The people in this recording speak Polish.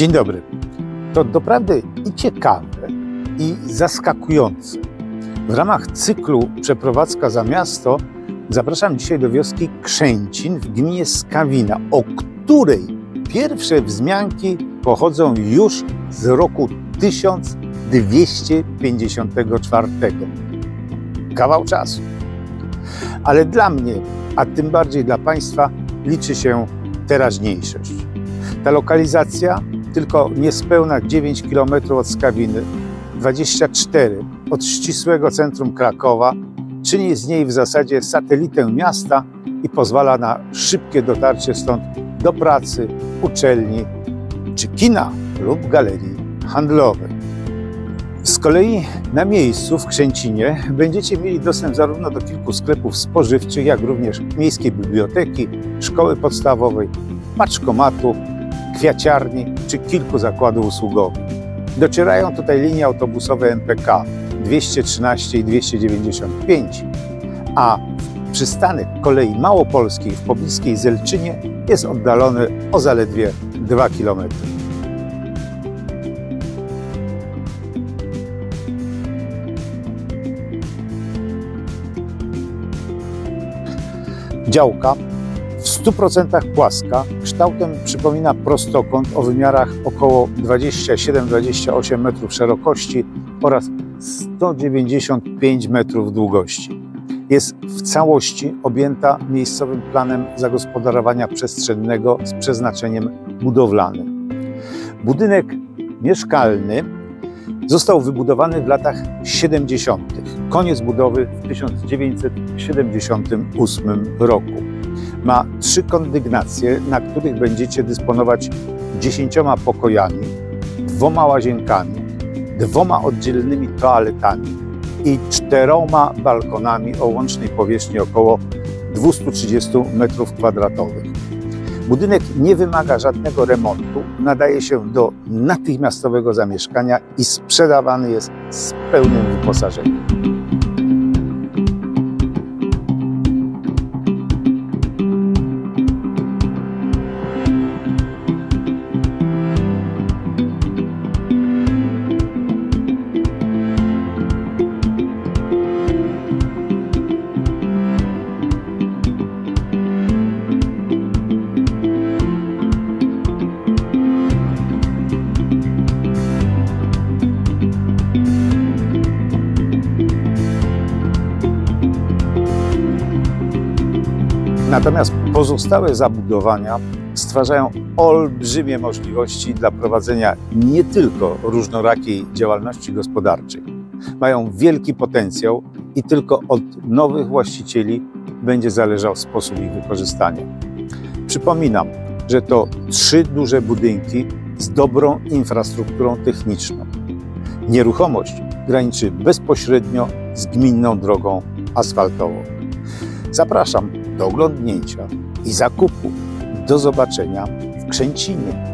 Dzień dobry. To doprawdy i ciekawe, i zaskakujące. W ramach cyklu Przeprowadzka za miasto zapraszam dzisiaj do wioski Krzęcin w gminie Skawina, o której pierwsze wzmianki pochodzą już z roku 1254. Kawał czasu. Ale dla mnie, a tym bardziej dla Państwa, liczy się teraźniejszość. Ta lokalizacja tylko niespełna 9 km od Skawiny, 24 od ścisłego centrum Krakowa, czyni z niej w zasadzie satelitę miasta i pozwala na szybkie dotarcie stąd do pracy, uczelni czy kina lub galerii handlowej. Z kolei na miejscu w Krzęcinie będziecie mieli dostęp zarówno do kilku sklepów spożywczych, jak również miejskiej biblioteki, szkoły podstawowej, paczkomatu, kwiaciarni czy kilku zakładów usługowych. Docierają tutaj linie autobusowe MPK 213 i 295, a przystanek kolei małopolskiej w pobliskiej Zelczynie jest oddalony o zaledwie 2 km. Działka 100% płaska, kształtem przypomina prostokąt o wymiarach około 27-28 metrów szerokości oraz 195 metrów długości. Jest w całości objęta miejscowym planem zagospodarowania przestrzennego z przeznaczeniem budowlanym. Budynek mieszkalny został wybudowany w latach 70. Koniec budowy w 1978 roku. Ma trzy kondygnacje, na których będziecie dysponować dziesięcioma pokojami, dwoma łazienkami, dwoma oddzielnymi toaletami i czteroma balkonami o łącznej powierzchni około 230 m2. Budynek nie wymaga żadnego remontu, nadaje się do natychmiastowego zamieszkania i sprzedawany jest z pełnym wyposażeniem. Natomiast pozostałe zabudowania stwarzają olbrzymie możliwości dla prowadzenia nie tylko różnorakiej działalności gospodarczej. Mają wielki potencjał i tylko od nowych właścicieli będzie zależał sposób ich wykorzystania. Przypominam, że to trzy duże budynki z dobrą infrastrukturą techniczną. Nieruchomość graniczy bezpośrednio z gminną drogą asfaltową. Zapraszam do oglądnięcia i zakupu. Do zobaczenia w Krzęcinie.